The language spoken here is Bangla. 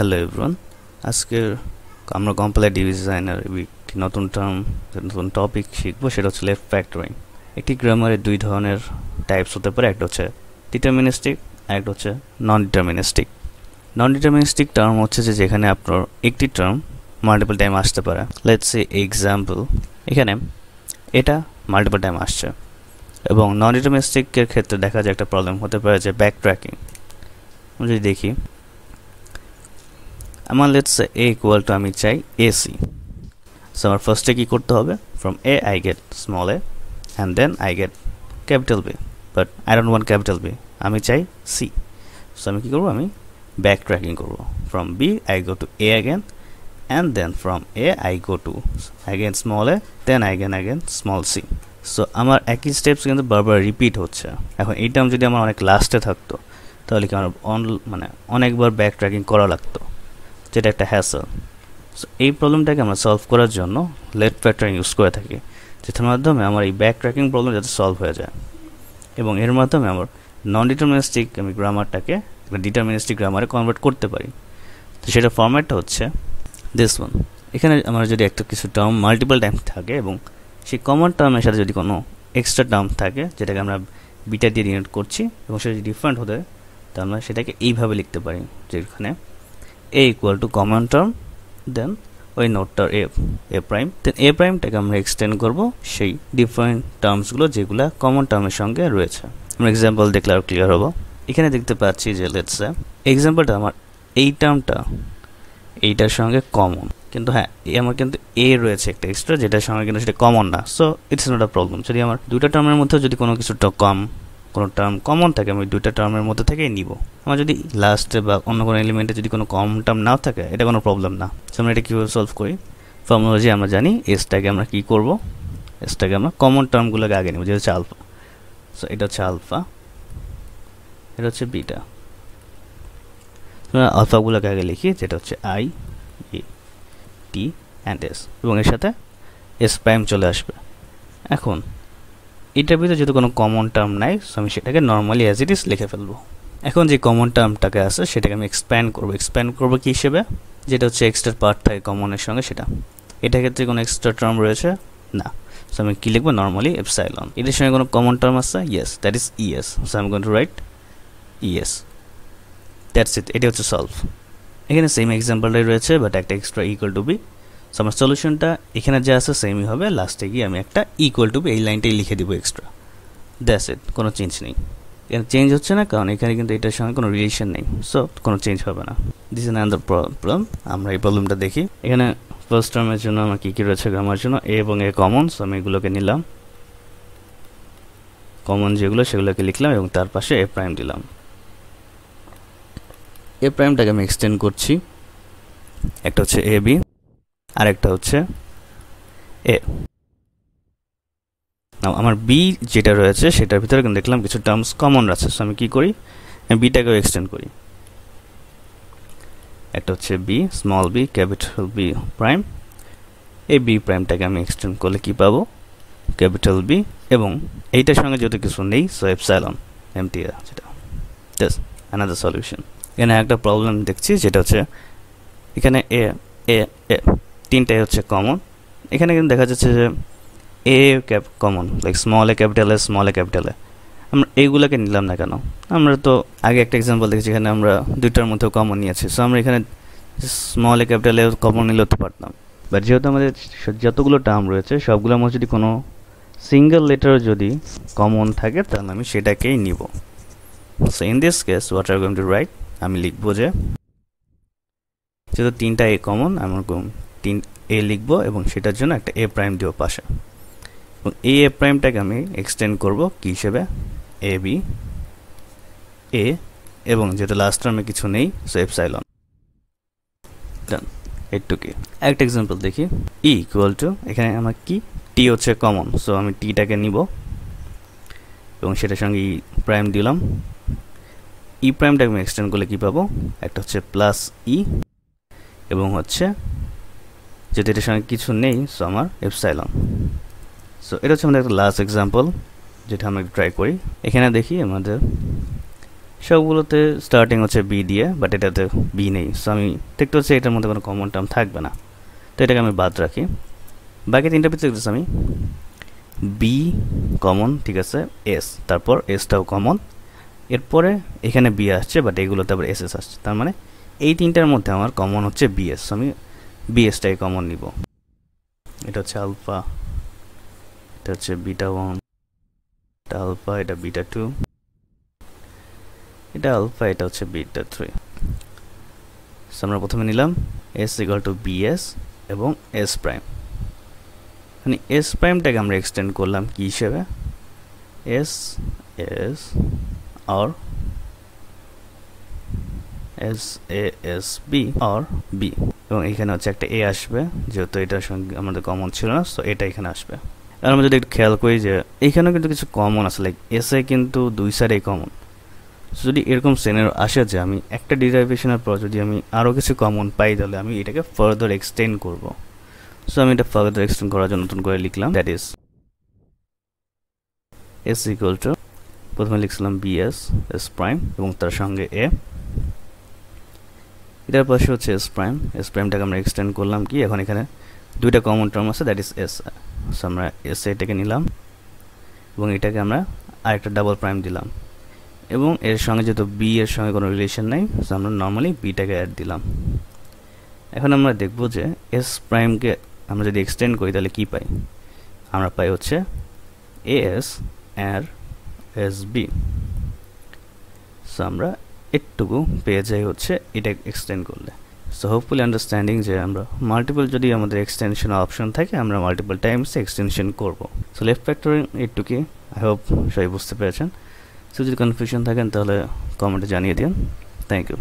হ্যালো এভরিওয়ান আজকের আমরা কম্পাইলার ডিজাইনার একটি নতুন টার্ম নতুন টপিক শিখব, সেটা হচ্ছে লেফট ফ্যাক্টরিং একটি গ্রামারের দুই ধরনের টাইপস হতে পারে, একটা হচ্ছে ডিটারমিনিস্টিক আর একটা হচ্ছে non deterministic non deterministic term হচ্ছে যে যেখানে আপনার একটি টার্ম মাল্টিপল টাইম আসতে পারে। লেটস সে এক্সাম্পল এখানে এটা মাল্টিপল টাইম আসছে। এবং নন ডিটারমিনিস্টিকের ক্ষেত্রে দেখা যায় একটা প্রবলেম হতে পারে যে ব্যাক ট্র্যাকিং যদি দেখি আমার লেটস এ ইকুয়াল টু আমি চাই এসি সো আমার ফার্স্টে কী করতে হবে? From A I get small A and then I get capital B but I don't want capital B আমি চাই সি সো আমি কী করব? আমি ব্যাক ট্র্যাকিং করব। From B I go to A again and then from A I go to again small A then again again small C so আমার একই স্টেপস কিন্তু বারবার রিপিট হচ্ছে। এখন এই টার্ম যদি আমার অনেক লাস্টে থাকতো, তাহলে কি আমার অন মানে অনেকবার ব্যাক ট্র্যাকিং করা লাগতো। যেটা একটা হ্যাসল সো এই প্রবলেমটাকে আমরা সলভ করার জন্য লেফট ফ্যাক্টরিং ইউজ করে থাকি, যেটার মাধ্যমে আমার এই ব্যাক ট্র্যাকিং প্রবলেম যাতে সলভ হয়ে যায়। এবং এর মাধ্যমে আমার নন ডিটারমিনিস্টিক আমি গ্রামারটাকে ডিটারমিনিস্টিক গ্রামারে কনভার্ট করতে পারি। তো সেটা ফর্ম্যাটটা হচ্ছে দিস ওয়ান এখানে আমার যদি একটা কিছু টার্ম মাল্টিপল টাইম থাকে এবং সেই কমন টার্মের সাথে যদি কোনো এক্সট্রা টার্ম থাকে, যেটাকে আমরা বিটা দিয়ে ডিনোট করছি এবং সেটা যদি ডিফারেন্ট হতে, তাহলে আমরা সেটাকে এইভাবে লিখতে পারি, যেখানে A equal to common term then ওই নোটটার এ এ প্রাইম দেন এ প্রাইমটাকে আমরা এক্সটেন্ড করব সেই ডিফারেন্ট টার্মসগুলো যেগুলো কমন টার্মের সঙ্গে রয়েছে। আমরা এক্সাম্পল দেখলে আরও ক্লিয়ার হব। এখানে দেখতে পাচ্ছি যে লেটসে এক্সাম্পলটা আমার এই টার্মটা এইটার সঙ্গে কমন কিন্তু হ্যাঁ আমার কিন্তু এ রয়েছে একটা এক্সট্রা যেটার সঙ্গে কিন্তু সেটা কমন না। So it's not a problem যদি আমার দুইটা টার্মের মধ্যে যদি কোনো কিছুটা কম কোনো টার্ম কমন থাকে, আমি দুইটা টার্মের মধ্যে থেকেই নিব। আমার যদি লাস্টে বা অন্য কোনো এলিমেন্টে যদি কোনো কম টার্ম নাও থাকে, এটা কোনো প্রবলেম না। সো আমরা এটা কীভাবে সলভ করি? ফর্মোলজি আমরা জানি এসটাকে আমরা কী করব? এসটাকে আমরা কমন টার্মগুলোকে আগে নেব যেটা হচ্ছে আলফা সো এটা হচ্ছে আলফা এটা হচ্ছে বিটা আলফাগুলোকে আগে লিখি, যেটা হচ্ছে I A T and S এবং এর সাথে এস প্রাইম চলে আসবে। এখন এটার ভিতরে যদি কোনো কমন টার্ম নাই সো আমি সেটাকে নর্মালি অ্যাজ ইট ইস লিখে ফেলব। এখন যে কমন টার্মটাকে আছে, সেটাকে আমি এক্সপ্যান্ড করব। এক্সপ্যান্ড করব কী হিসেবে? যেটা হচ্ছে এক্সট্রা পার্ট থাকে কমনের সঙ্গে সেটা। এটা ক্ষেত্রে কোনো এক্সট্রা টার্ম রয়েছে? না। সো আমি কী লিখব? নর্মালি এপসাইলন এটার সঙ্গে কোনো কমন টার্ম আছে? Yes that is ES so আমি going to write ES that's it এটা হচ্ছে সলভ এখানে সেম এক্সাম্পলটাই রয়েছে বাট একটা extra equal to B so আমার সলিউশনটা এখানে যা আছে সেমই হবে। লাস্টে গিয়ে আমি একটা ইকুয়াল টু এই লাইনটাই লিখে দিব এক্সট্রা দ্যাস ইট কোনো চেঞ্জ নেই। এখানে চেঞ্জ হচ্ছে না, কারণ এখানে কিন্তু এটার সঙ্গে কোনো রিলেশন নেই। সো কোনো চেঞ্জ হবে না। দিস ইন আনাদার প্রবলেম আমরা এই প্রবলেমটা দেখি। এখানে ফার্স্ট টার্মের জন্য আমার কী কী রয়েছে গ্রামার জন্য? এ এবং এ কমন সো আমি এগুলোকে নিলাম। কমন যেগুলো, সেগুলোকে লিখলাম এবং তার পাশে এ প্রাইম দিলাম। এ প্রাইমটাকে আমি এক্সটেন্ড করছি। একটা হচ্ছে এ বি আরেকটা হচ্ছে এ। আমার বি যেটা রয়েছে, সেটার ভিতরে দেখলাম কিছু টার্মস কমন আছে। সো আমি কী করি? বিটাকেও এক্সটেন্ড করি। একটা হচ্ছে B small B capital B prime এই বি প্রাইমটাকে আমি এক্সটেন্ড করলে কী পাবো? ক্যাপিটাল বি এবং এইটার সঙ্গে যদি কিছু নেই সো এপসাইলন এমটি যেটা। জাস্ট অ্যানাদার সলিউশন এখানে একটা প্রবলেম দেখছি, যেটা হচ্ছে এখানে এ এ। তিনটাই হচ্ছে কমন এখানে কিন্তু দেখা যাচ্ছে যে A cap common like small A capital small A capital আমরা এইগুলোকে নিলাম না কেন? আমরা তো আগে একটা এক্সাম্পল দেখেছি, এখানে আমরা দুইটার মধ্যেও কমন নিয়েছি। সো আমরা এখানে স্মল এ ক্যাপিটাল কমন নিলে হতে পারতাম। বাট যেহেতু আমাদের যতগুলো টার্ম রয়েছে, সবগুলোর মধ্যে যদি কোনো সিঙ্গেল লেটার যদি কমন থাকে, তাহলে আমি সেটাকেই নিব। So in this case what are going to write আমি লিখব যে, যেহেতু তিনটা এ কমন আমার তিন এ লিখব এবং সেটার জন্য একটা এ প্রাইম দিব পাশে। এবং এই এ প্রাইমটাকে আমি এক্সটেন্ড করব কী হিসেবে? এ বি এ এবং যেহেতু লাস্ট টার্মে কিছু নেই সো এপসাইলন ডান এইটুকি একটা এক্সাম্পল দেখি। ই ইকুয়াল টু এখানে আমার কি? টি হচ্ছে কমন সো আমি টিটাকে নিব। এবং সেটার সঙ্গে ই প্রাইম দিলাম। ই প্রাইমটাকে আমি এক্সটেন্ড করলে কী পাবো? একটা হচ্ছে প্লাস ই এবং হচ্ছে যদি এটার সঙ্গে কিছু নেই সো আমার এপসাইলন সো এটা হচ্ছে আমাদের একটা লাস্ট এক্সাম্পল যেটা আমরা ট্রাই করি। এখানে দেখি আমাদের সবগুলোতে স্টার্টিং হচ্ছে বি দিয়ে বাট এটাতে বি নেই। সো আমি দেখতে হচ্ছে এটার মধ্যে কোনো কমন টার্ম থাকবে না। তো এটাকে আমি বাদ রাখি। বাকি তিনটা ভিতরে দেখতেছি আমি। বি কমন ঠিক আছে এস তারপর এসটাও কমন এরপরে এখানে বি আসছে বাট এগুলোতে আবার এস এস আসছে। তার মানে এই তিনটার মধ্যে আমার কমন হচ্ছে বিএস আমি বিএসটাই কমন নিব। এটা হচ্ছে আলফা এটা হচ্ছে বিটা ওয়ান এটা আলফা এটা বিটা টু এটা আলফা এটা হচ্ছে বিটা থ্রি আমরা প্রথমে নিলাম এস ইকাল টু বিএস এবং এস প্রাইম মানে এস প্রাইমটাকে আমরা এক্সটেন্ড করলাম কি হিসেবে? S S R S A S B R B এবং এখানে হচ্ছে একটা এ আসবে, যেহেতু এটার সঙ্গে আমাদের কমন ছিল না সো এটা এখানে আসবে। আর আমরা যদি একটু খেয়াল করি যে এখানেও কিন্তু কিছু কমন আছে লাইক এস এ কিন্তু দুই সাইডেই কমন যদি এরকম সেনের আসে যে আমি একটা ডিরাইভেশনের পর যদি আমি আরও কিছু কমন পাই, তাহলে আমি এটাকে ফার্দার এক্সটেন্ড করব। সো আমি এটা ফার্দার এক্সটেন্ড করার জন্য নতুন করে লিখলাম that is S equal to প্রথমে লিখছিলাম বিএস এস প্রাইম এবং তার সঙ্গে এ এটার পাশে হচ্ছে এস প্রাইম এস প্রাইমটাকে আমরা এক্সটেন্ড করলাম কি? এখন এখানে দুইটা কমন টার্ম আছে দ্যাট ইজ এস সো আমরা এস এটাকে নিলাম এবং এটাকে আমরা আরেকটা ডাবল প্রাইম দিলাম এবং এর সঙ্গে যেহেতু বি এর সঙ্গে কোনো রিলেশন নেই সো আমরা নর্মালি বিটাকে অ্যাড দিলাম। এখন আমরা দেখব যে এস প্রাইমকে আমরা যদি এক্সটেন্ড করি, তাহলে কী পাই? আমরা পাই হচ্ছে A S R S B so আমরা একটুকু পেয়ে যাই হচ্ছে এটা এক্সটেন্ড করলে। সো হোপফুলি আন্ডারস্ট্যান্ডিং যে আমরা মাল্টিপল যদি আমাদের এক্সটেনশন অপশন থাকে, আমরা মাল্টিপল টাইমস এক্সটেনশন করব। সো লেফট ফ্যাক্টরিং একটুকি আই হোপ সবাই বুঝতে পেরেছেন। সো যদি কনফিউশন থাকেন তাহলে কমেন্টে জানিয়ে দিন। Thank you